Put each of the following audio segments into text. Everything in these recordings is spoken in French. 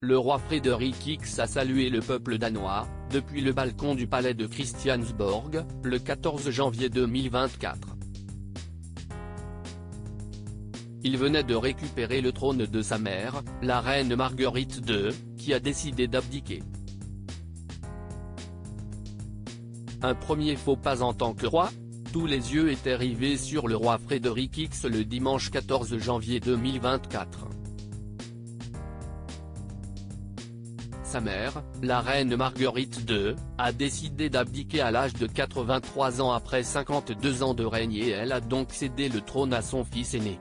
le roi Frédéric X a salué le peuple danois, depuis le balcon du palais de Christiansborg, le 14 janvier 2024. Il venait de récupérer le trône de sa mère, la reine Marguerite II, qui a décidé d'abdiquer. Un premier faux pas en tant que roi Tous les yeux étaient rivés sur le roi Frédéric X le dimanche 14 janvier 2024. Sa mère, la reine Marguerite II, a décidé d'abdiquer à l'âge de 83 ans après 52 ans de règne et elle a donc cédé le trône à son fils aîné.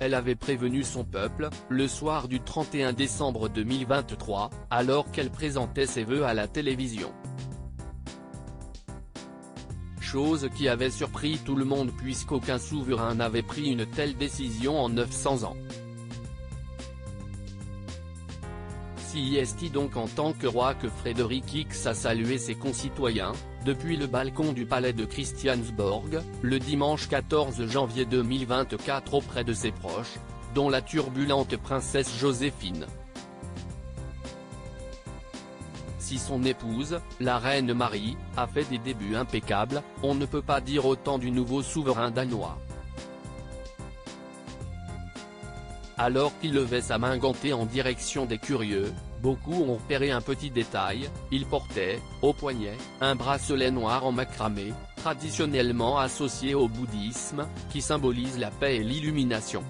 Elle avait prévenu son peuple, le soir du 31 décembre 2023, alors qu'elle présentait ses vœux à la télévision. Chose qui avait surpris tout le monde puisqu'aucun souverain n'avait pris une telle décision en 900 ans. Si est donc en tant que roi que Frédéric X a salué ses concitoyens, depuis le balcon du palais de Christiansborg, le dimanche 14 janvier 2024 auprès de ses proches, dont la turbulente princesse Joséphine. Si son épouse, la reine Marie, a fait des débuts impeccables, on ne peut pas dire autant du nouveau souverain danois. Alors qu'il levait sa main gantée en direction des curieux, beaucoup ont repéré un petit détail, il portait, au poignet, un bracelet noir en macramé, traditionnellement associé au bouddhisme, qui symbolise la paix et l'illumination.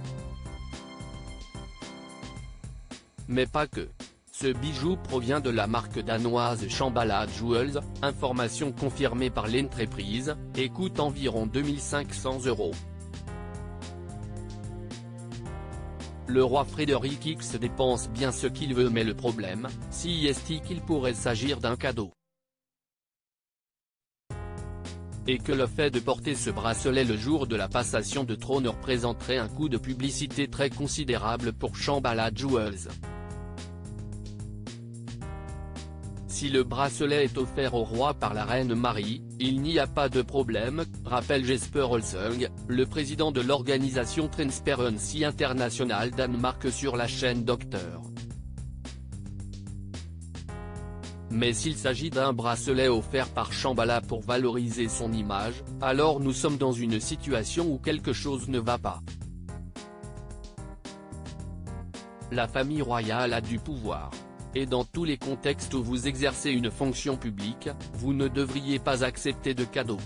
Mais pas que. Ce bijou provient de la marque danoise Shambhala Jewels, information confirmée par l'entreprise, et coûte environ 2500 euros. Le roi Frédéric X dépense bien ce qu'il veut mais le problème, si est qu'il pourrait s'agir d'un cadeau. Et que le fait de porter ce bracelet le jour de la passation de trône représenterait un coût de publicité très considérable pour Shambhala Jewels. Si le bracelet est offert au roi par la reine Marie, il n'y a pas de problème, rappelle Jesper Olsung, le président de l'organisation Transparency International Danemark sur la chaîne Docteur. Mais s'il s'agit d'un bracelet offert par Shambhala pour valoriser son image, alors nous sommes dans une situation où quelque chose ne va pas. La famille royale a du pouvoir et dans tous les contextes où vous exercez une fonction publique, vous ne devriez pas accepter de cadeaux.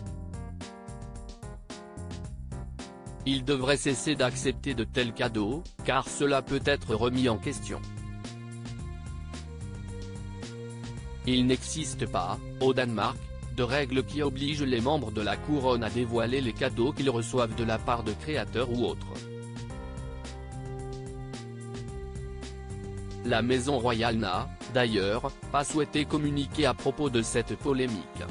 Il devrait cesser d'accepter de tels cadeaux, car cela peut être remis en question. Il n'existe pas, au Danemark, de règles qui obligent les membres de la couronne à dévoiler les cadeaux qu'ils reçoivent de la part de créateurs ou autres. La maison royale n'a, d'ailleurs, pas souhaité communiquer à propos de cette polémique.